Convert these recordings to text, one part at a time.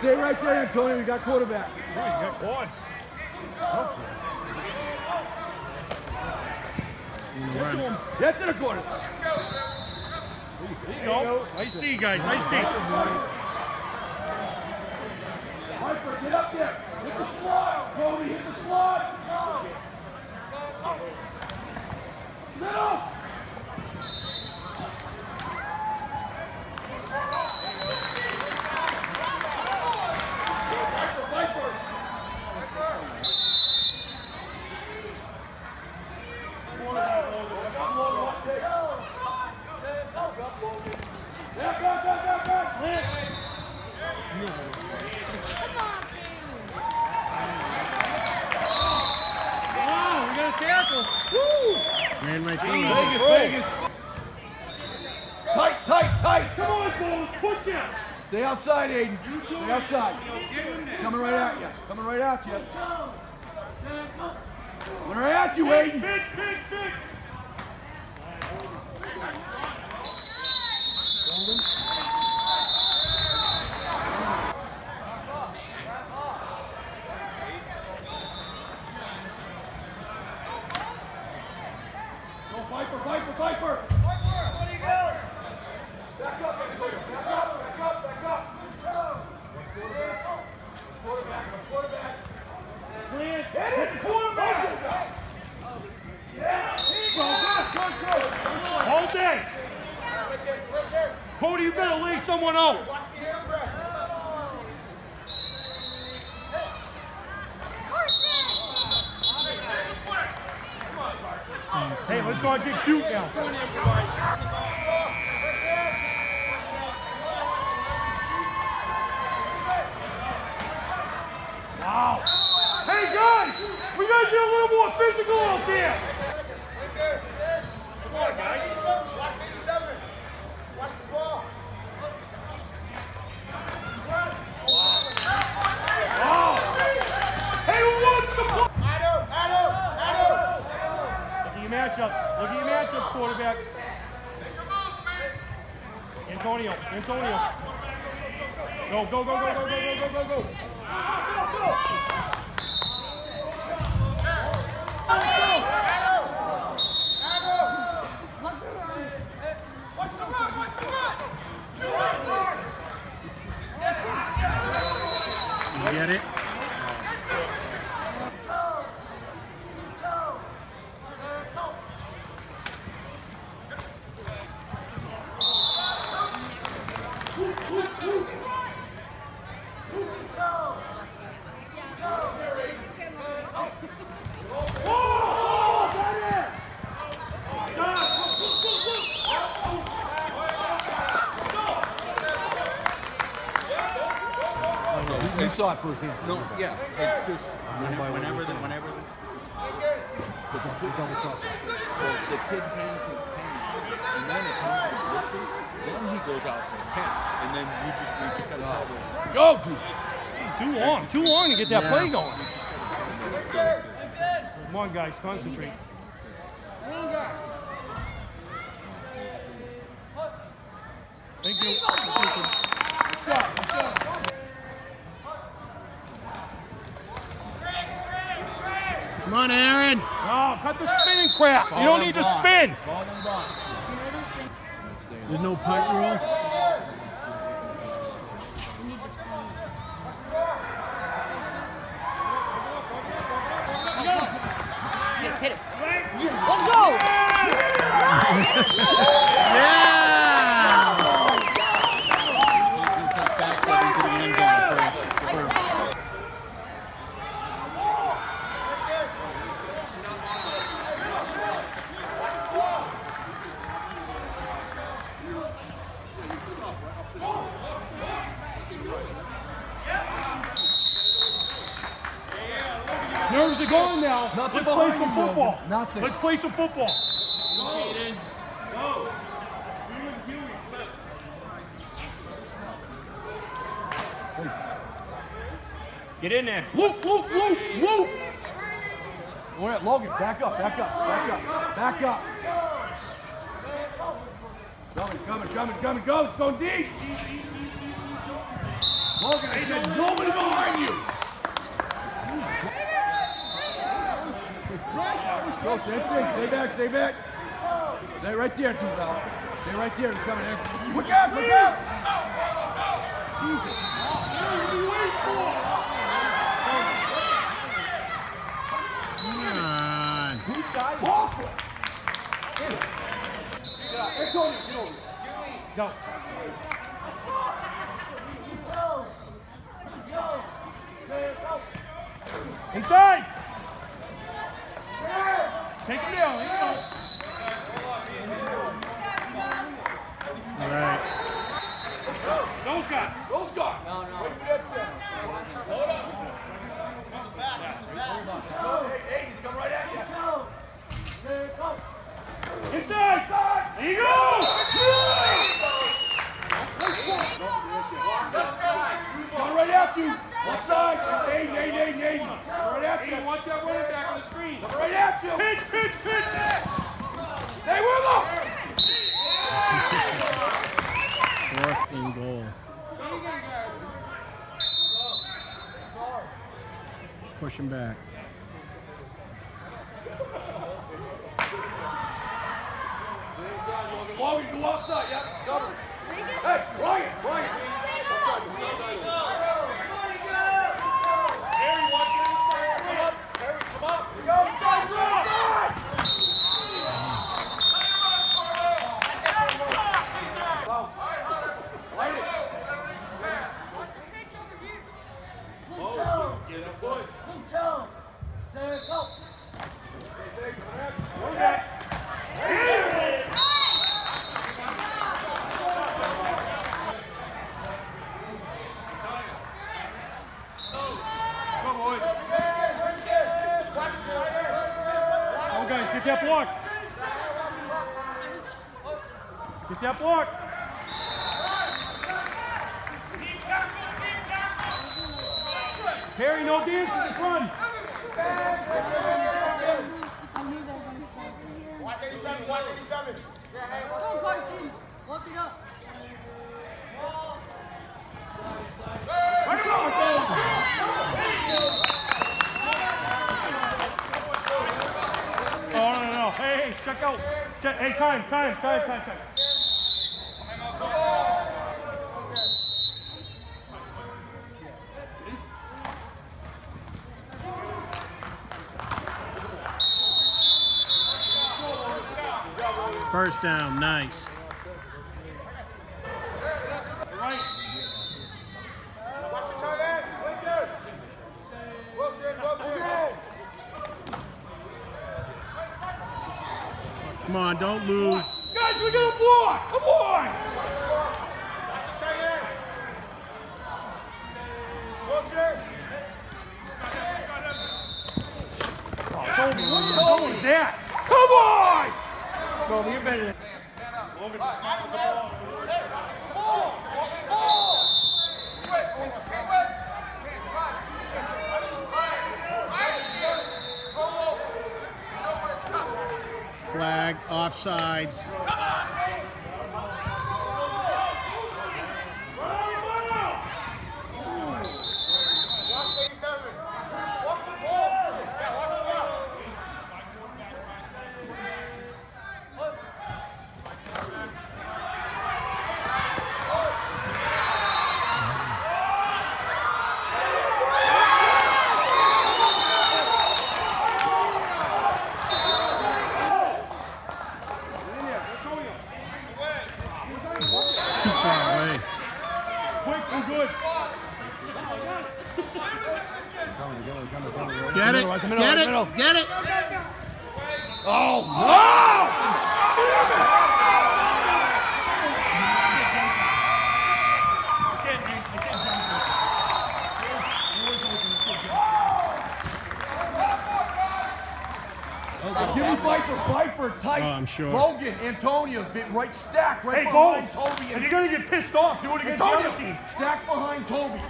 Stay right there, Antonio. You got quarterback. Dude, you got quads. Get to him. Get to the quarter. There you go. Nice D, guys. Nice D. Piper, get up there. Hit the slot. Kobe, hit the slot. Middle. When I at you, Aiden. Pitch, pitch, pitch. Cody, you better lay someone out. Hey, let's not get cute now. Wow. Hey, guys, we got to get a little more physical out there. Matchups. Look at your matchups, quarterback. Antonio. Antonio. Go, go, go, go, go, go, go, go, go, go. You get it? You saw it firsthand. No, yeah, it's just whenever, whenever, the, whenever the, because the kid don't. Well, the kid hands him pens, and then if he blitzes, then he goes out for a pen, and then you just you just gotta tell them. Go, dude. Too long, too long to get that Yeah. play going. Come on, guys, concentrate. Thank you. Come on, Aaron. No, cut the spinning crap. You don't need to spin. There's no punt rule. Hit it. Let's go! Yeah! Back seven to the end zone for, for Nerves are gone now. Nothing Let's play behind some you, football. Joe. Nothing. Let's play some football. Get in there. Whoop, whoop, whoop, whoop. All right, Logan, back up, back up, back up, back up. Coming, coming, coming, coming, go, go deep. Logan, I said nobody behind you. Go, stay, stay, stay back, stay back. Stay right there, pal. Stay right there. He's coming in. Look out, look out. Inside. Take him down. Here you go. All right. Those guys. Rose guard. No, no. Right to that center. Hold up. Hey, Aiden, come right at you. Inside. There you go. Come right at you. One side. Aiden, Aiden, Aiden, Aiden. Right at you. Watch that running back on the screen. Come right at you. Pitch, pitch, pitch. Stay with him. Fourth and goal. Push him back. Logan, go outside. Yep, cover. Hey, Ryan, Ryan. Harry, watch your inside. Come up. Harry, come up. Go inside, inside. Light it. Get a push. Go back. Come boys. Come get that block. Get that block. Harry, no dance, just run. Go, Carson. Look it up. Oh, no, no, no. Hey, hey, check out. Check. Hey, time, time, time, time, time. First down. Nice. Come on, don't lose. Guys, we got a block. Come on. What was that? Come on. Toby, you better. Ball. Flag, offsides. Watch the ball. Yeah, watch the ball. Too far away. Quick, we're good. Get it. Get it. Get it. Again, you, you can't jump this. Give me Viper, Viper, tight. Oh, I'm sure. Logan, Antonio's been right stacked right Hey, behind goals. Toby. If And you're gonna get pissed off, do it against the Antonio, other team. stacked behind Toby.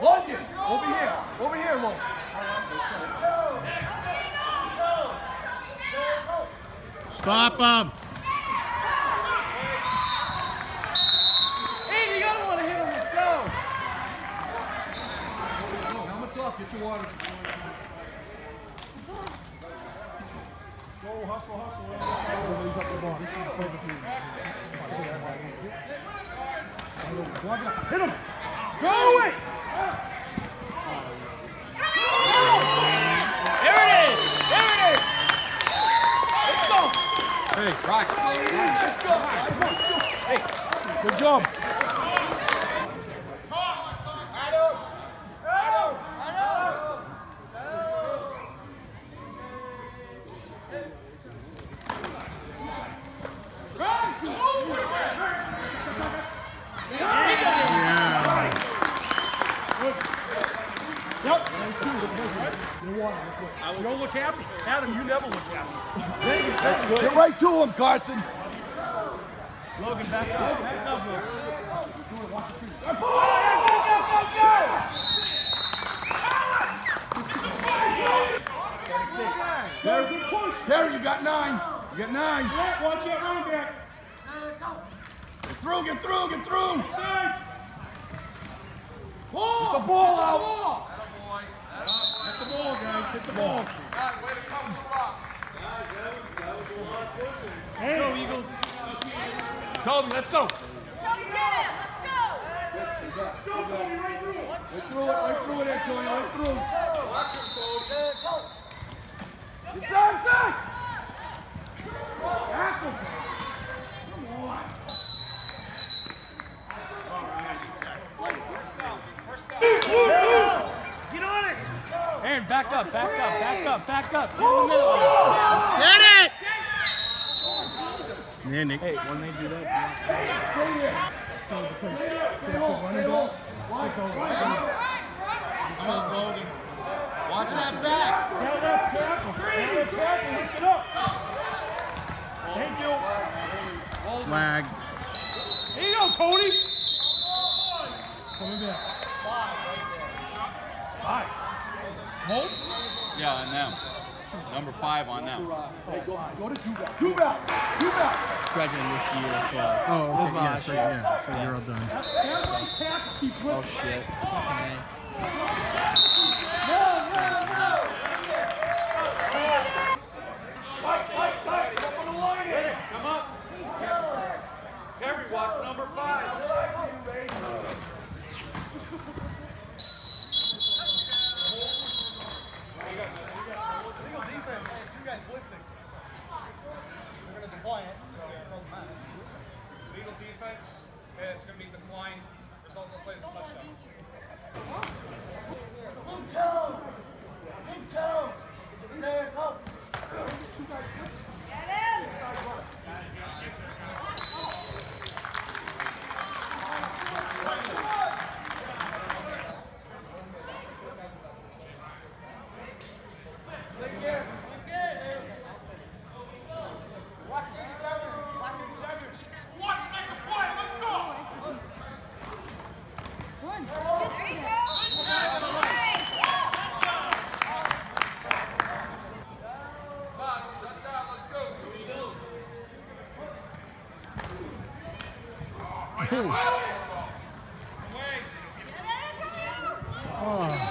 Logan, over here, over here, Logan. Stop him. Hey, you gotta want to hit him. Let's go. up, get your water. Go, hustle, hustle. He's up the ball. This is perfect. Hit him! Go it! Hey, Good job. You don't look happy. Adam, you never look happy. Get right to him, Carson. Logan, back up. Back up, Logan. Terry, Terry, you got nine. You got nine. Watch that run back. Get through, get through, get through. Side. Get the ball out. Hit the Hit the ball. Go, Eagles. Toby, let's go. Right through it, right through it, Antonio, right through. Inside, inside. Tackle. Aaron, back up, back up, back up, back up. Get in the middle. Get it! Yeah, Nick. Hey, when they do that, Watch that back. Get up, tackle. Get up, tackle. Lift it up. Thank you. Flag. Here you go, Cody. Coming back. Five. Hold. Yeah, on them. Number five on them. Go to two back. Two back. Two back. Graduating this year as well. Oh, okay. my Yeah, so, yeah, so you're all done. That right tackle keeps Oh lifting. shit. Come up. Harry, watch number five. Legal defense, man. Two guys blitzing. We're gonna deploy it, so it doesn't matter. Legal defense, and it's going to be declined. Result of the play is a touchdown. He's oh.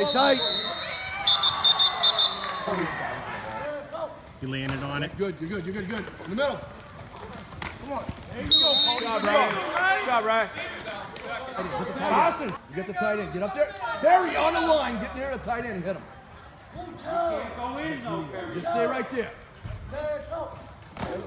Tight. You landed on it. Good, you're good, you're good, good. In the middle. Come Good job, Ryan. Good job, Ryan. Awesome. You get the tight end. Get up there. Barry on the line. Get near the tight end and hit him. Go in, though. Just stay right there.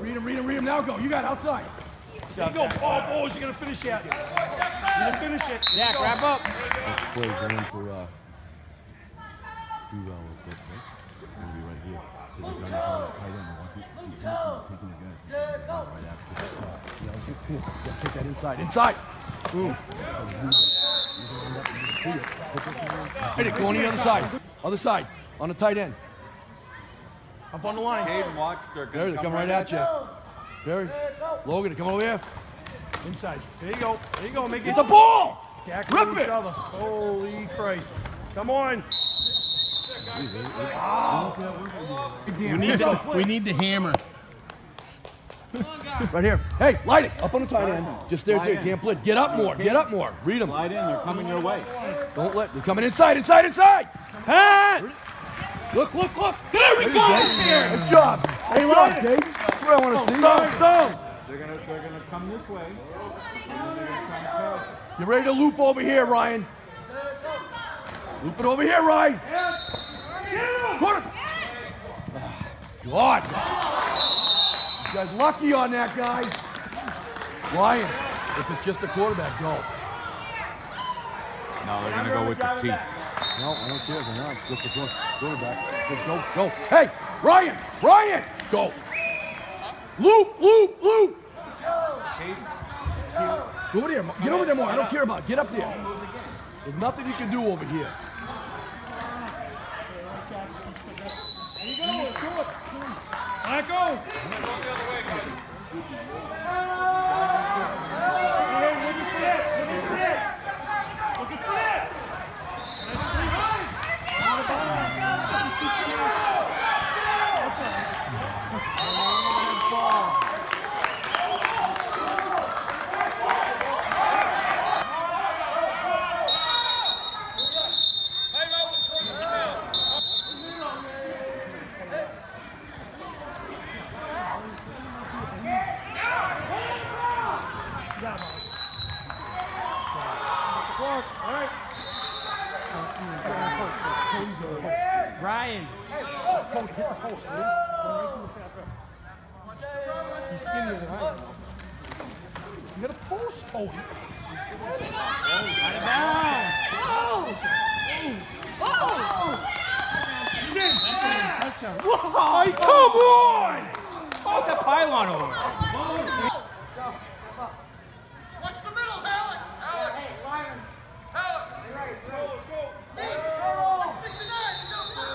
Read him, read him, read him. Now go. You got it, outside. There you go. Oh, boys, you're going to finish it. You're going to finish it. Zach, wrap up. Plays going for uh, Duval with this, right? Gonna be right here. So they're gonna call it tight end. They want you- you- you taking the guy right after the stop. Yeah, okay, cool. Yeah, take that inside. Inside. Boom. Hit it. Go on the other side. Other side. On the tight end. Up on the line. Caden, watch. They're There, gonna they're come coming right at you. Barry. Logan, they're coming over here. Inside. There you go. There you go. Make Get it. the ball. Tackle Rip each it. other. Holy Christ. Come on. We need the, we need the hammer. Right here. Hey, light it. Up on the tight end. Just there, there. Can't blitz. Get up more. Get up more. Read them. Light in. They're coming your way. Don't let. They're coming inside, inside, inside. Pass. Look, look, look. There we go. Good job. Hey, Good job, Dave. That's what I want to see. Stone, stone. They're gonna. They're gonna come this way. You ready to loop over here, Ryan? Loop it over here, Ryan. Put it. God. You guys lucky on that, guys. Ryan, if it's just a quarterback, go. No, they're gonna go with the T. No, I don't care. They're not. It's just a quarterback. Just go, go. Hey, Ryan, Ryan, go. Loop, loop, loop. Go over there. Get over there more. I don't care about it. Get up there. There's nothing you can do over here. Let go. Ryan. Coach, hit the post, ready? Go right through the fat rep. He's skinnier than I am. You got a post, Cody. Got it down. Touchdown. Why, come on! Put the pylon over. Watch the middle, Alec. Alec. Hey, Ryan. Alec. You're right. Go, go. Hey, go. 69. You go.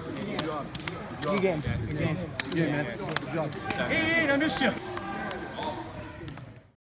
Hey, hey, I missed you.